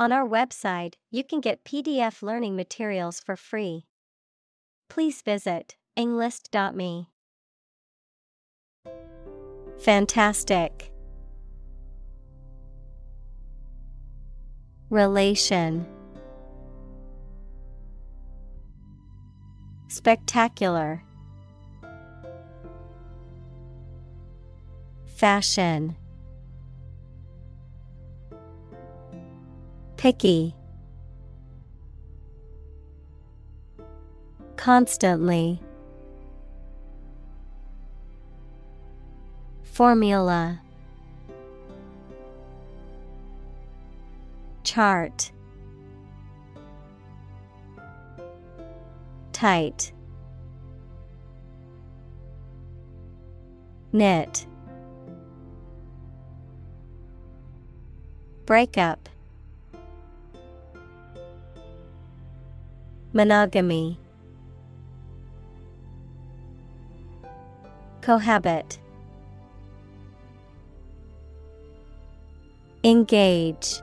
On our website, you can get PDF learning materials for free. Please visit englist.me. Fantastic. Relation Spectacular Fashion Picky Constantly. Formula. Chart. Tight. Knit. Breakup Monogamy. Cohabit. Engage.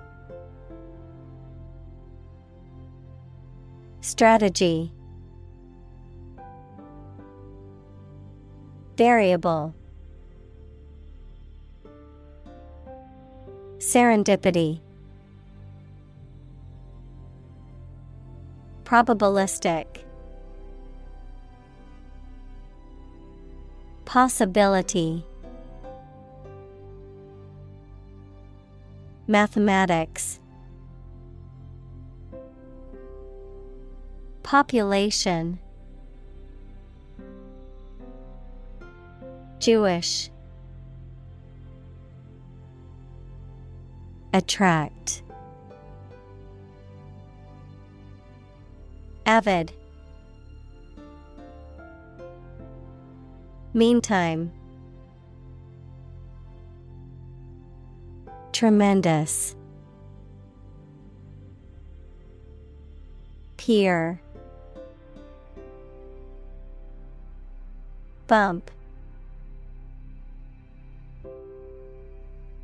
Strategy. Variable. Serendipity Probabilistic Possibility Mathematics Population Jewish Attract Avid. Meantime. Tremendous. Peer Bump.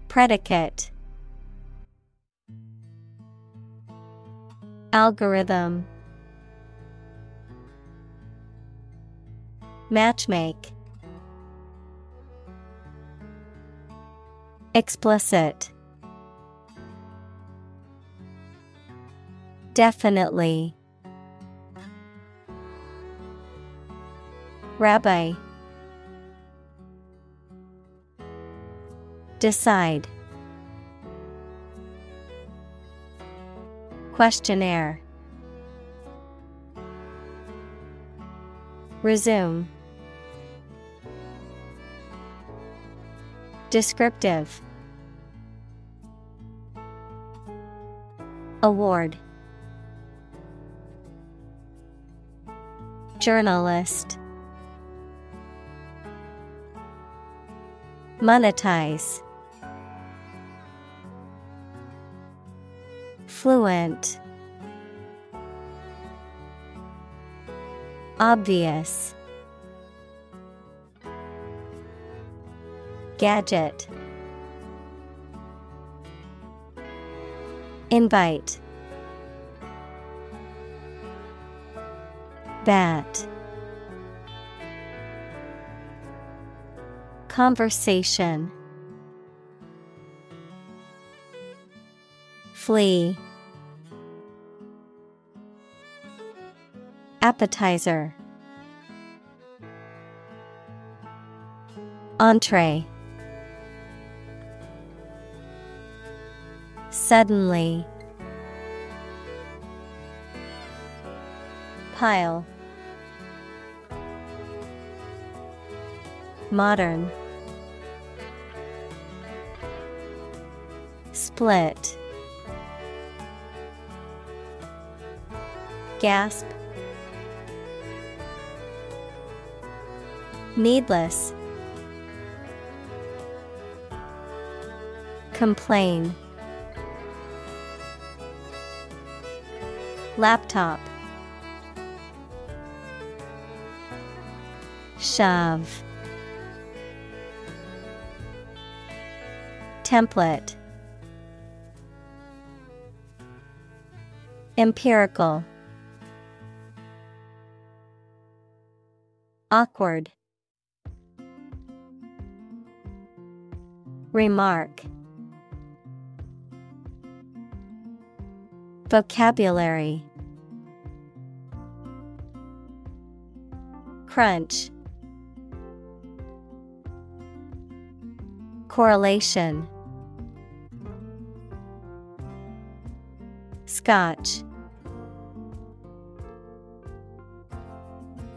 Predicate. Algorithm Matchmake. Explicit. Definitely. Rabbi. Decide. Questionnaire. Resume Descriptive. Award. Journalist. Monetize. Fluent. Obvious Gadget. Invite. Bat. Conversation. Flee. Appetizer. Entree Suddenly. Pile. Modern. Split. Gasp. Needless. Complain Laptop. Shove. Template. Empirical. Awkward. Remark. Vocabulary Crunch. Correlation. Scotch.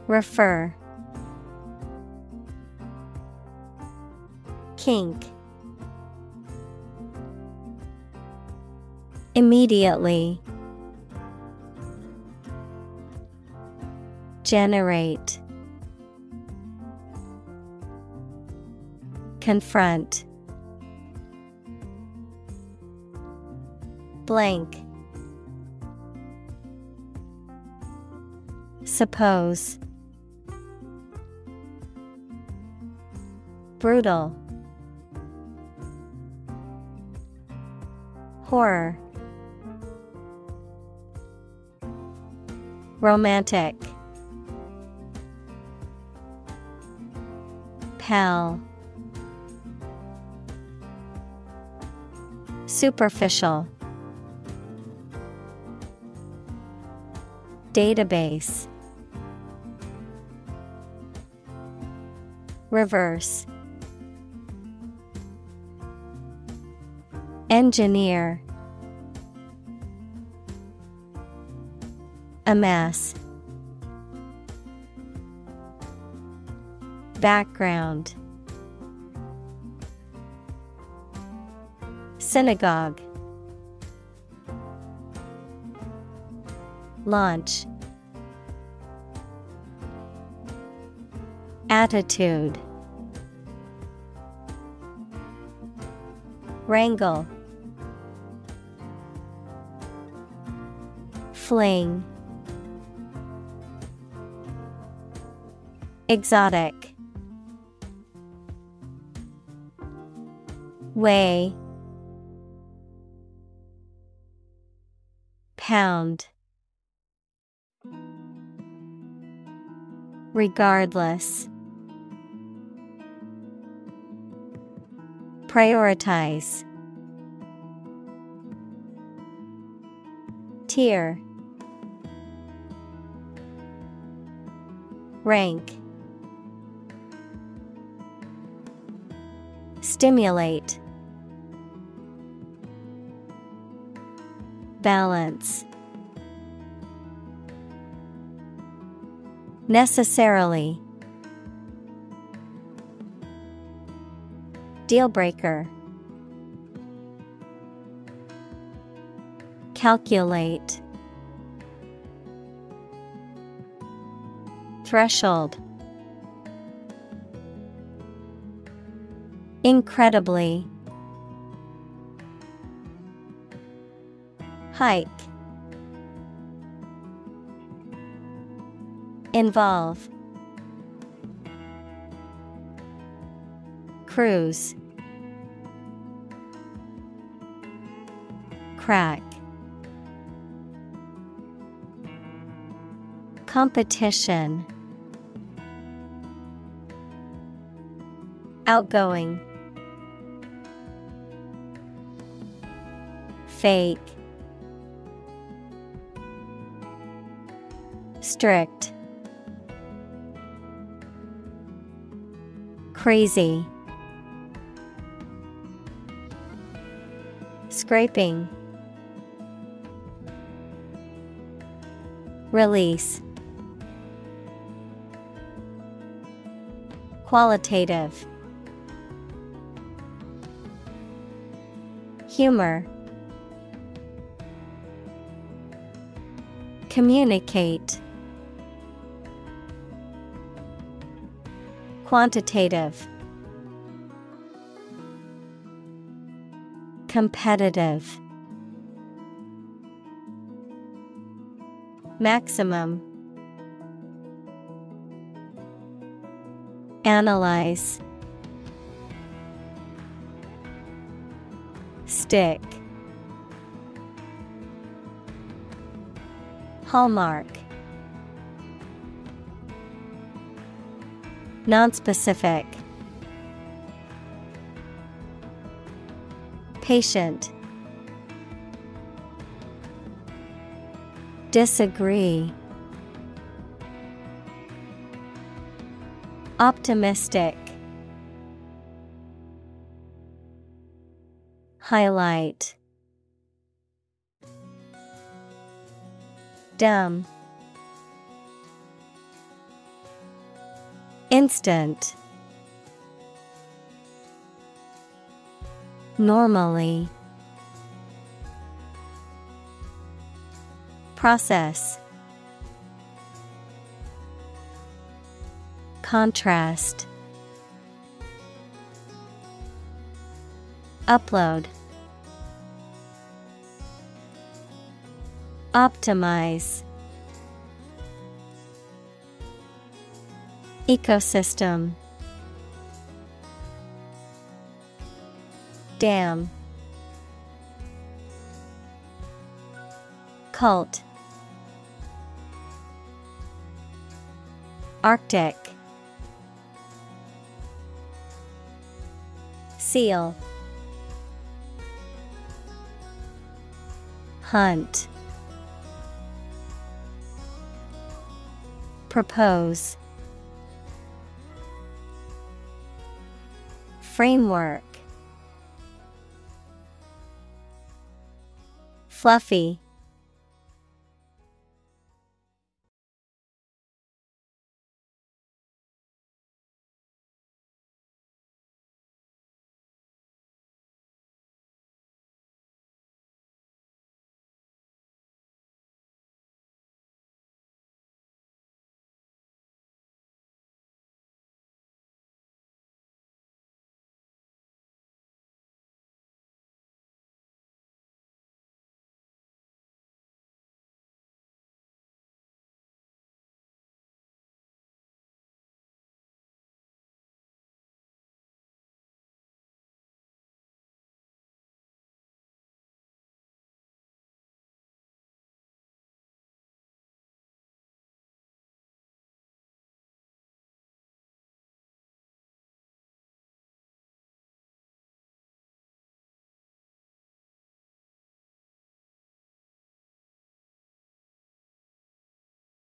Refer. Kink. Immediately. Generate Confront. Blank. Suppose. Brutal. Horror. Romantic. Pal Superficial. Database. Reverse. Engineer. Amass. Background Synagogue. Launch Attitude. Wrangle. Fling. Exotic. Way Pound. Regardless. Prioritize. Tier. Rank. Stimulate Balance. Necessarily. Deal breaker. Calculate. Threshold. Incredibly. Hike. Involve. Cruise. Crack. Competition. Outgoing. Fake. Strict. Crazy. Scraping. Release. Qualitative. Humor. Communicate. Quantitative. Competitive. Maximum. Analyze. Stick. Hallmark Nonspecific. Patient. Disagree. Optimistic. Highlight. Dumb Instant. Normally. Process. Contrast. Upload. Optimize Ecosystem. Dam. Cult. Arctic. Seal. Hunt. Propose Framework. Fluffy